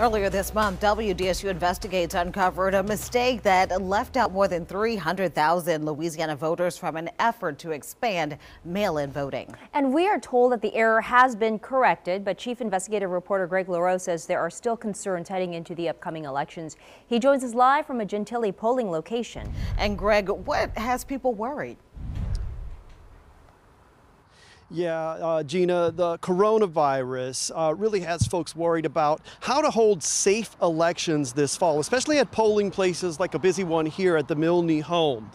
Earlier this month, WDSU Investigates uncovered a mistake that left out more than 300,000 Louisiana voters from an effort to expand mail-in voting. And we are told that the error has been corrected, but Chief Investigative Reporter Greg LaRose says there are still concerns heading into the upcoming elections. He joins us live from a Gentilly polling location. And Greg, what has people worried? Yeah, uh, Gina, the coronavirus uh, really has folks worried about how to hold safe elections this fall, especially at polling places like a busy one here at the Milne home.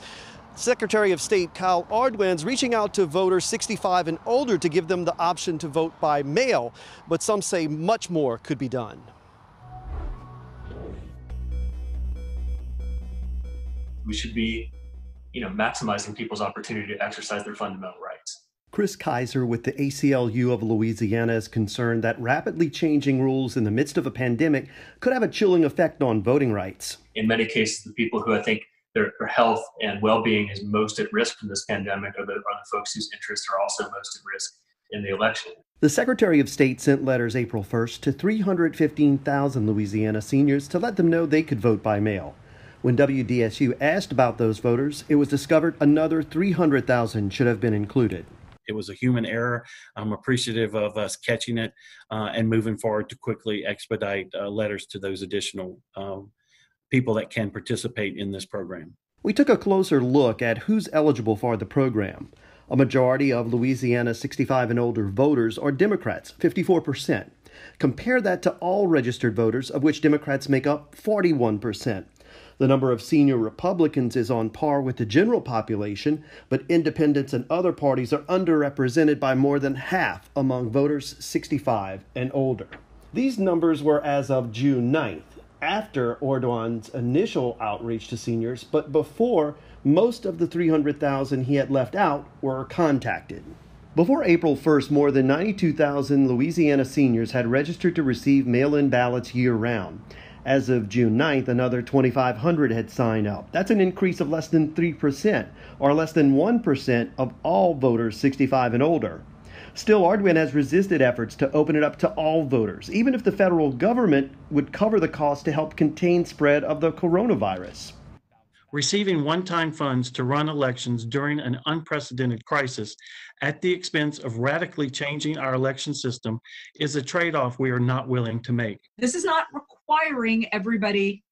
Secretary of State Kyle Ardoin's reaching out to voters 65 and older to give them the option to vote by mail, but some say much more could be done. We should be, you know, maximizing people's opportunity to exercise their fundamental rights. Chris Kaiser with the ACLU of Louisiana is concerned that rapidly changing rules in the midst of a pandemic could have a chilling effect on voting rights. In many cases, the people who I think their, their health and well being is most at risk from this pandemic are the, are the folks whose interests are also most at risk in the election. The Secretary of State sent letters April 1st to 315,000 Louisiana seniors to let them know they could vote by mail. When WDSU asked about those voters, it was discovered another 300,000 should have been included. It was a human error. I'm appreciative of us catching it uh, and moving forward to quickly expedite uh, letters to those additional um, people that can participate in this program. We took a closer look at who's eligible for the program. A majority of Louisiana 65 and older voters are Democrats, 54%. Compare that to all registered voters, of which Democrats make up 41%. The number of senior Republicans is on par with the general population, but independents and other parties are underrepresented by more than half among voters 65 and older. These numbers were as of June 9th, after Ardoin's initial outreach to seniors, but before most of the 300,000 he had left out were contacted. Before April 1st, more than 92,000 Louisiana seniors had registered to receive mail in ballots year round. As of June 9th, another 2,500 had signed up. That's an increase of less than 3%, or less than 1% of all voters 65 and older. Still, Ardoin has resisted efforts to open it up to all voters, even if the federal government would cover the cost to help contain spread of the coronavirus. Receiving one time funds to run elections during an unprecedented crisis at the expense of radically changing our election system is a trade off we are not willing to make. This is not requiring everybody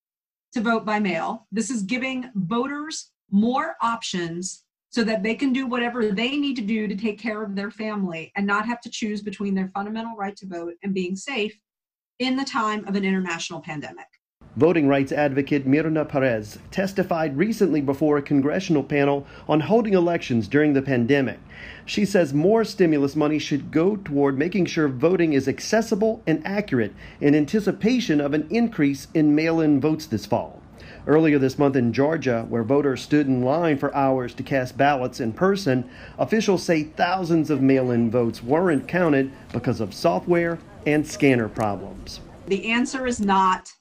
to vote by mail. This is giving voters more options so that they can do whatever they need to do to take care of their family and not have to choose between their fundamental right to vote and being safe in the time of an international pandemic. Voting rights advocate Myrna Perez testified recently before a congressional panel on holding elections during the pandemic. She says more stimulus money should go toward making sure voting is accessible and accurate in anticipation of an increase in mail in votes this fall. Earlier this month in Georgia, where voters stood in line for hours to cast ballots in person, officials say thousands of mail in votes weren't counted because of software and scanner problems. The answer is not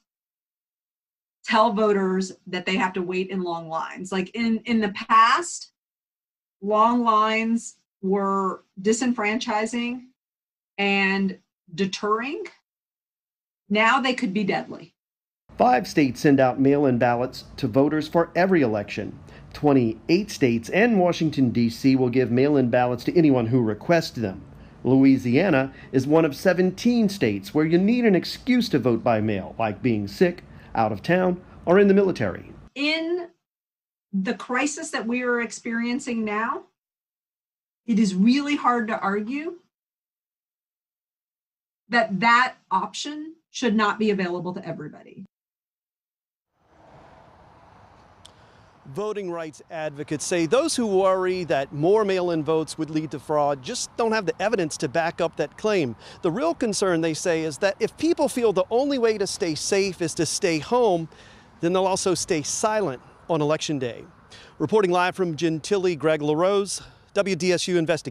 tell voters that they have to wait in long lines. Like in in the past, long lines were disenfranchising and deterring. Now they could be deadly. Five states send out mail in ballots to voters for every election. 28 states and Washington, D.C. will give mail in ballots to anyone who requests them. Louisiana is one of 17 states where you need an excuse to vote by mail, like being sick, out of town, or in the military. In the crisis that we are experiencing now, it is really hard to argue that that option should not be available to everybody. Voting rights advocates say those who worry that more mail in votes would lead to fraud just don't have the evidence to back up that claim. The real concern, they say, is that if people feel the only way to stay safe is to stay home, then they'll also stay silent on Election Day. Reporting live from Gentilly, Greg LaRose, WDSU Investigation.